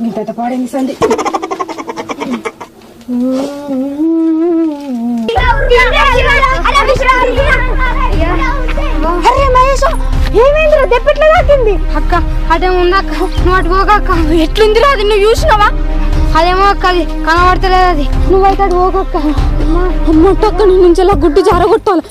ఇంత పాడైంది సంది అరే మహేష్ ఏమైందిరా? తాకింది? అక్క అదేమో ఉందక్క నువ్వు అటు ఎట్లుందిరా అది? నువ్వు చూసినావా? అదేమో అక్క అది. కనబడతలేదు అది. నువ్వైతే అటు పోకక్క అమ్మ నుంచి అలా గుడ్డు జారగొట్టాలి.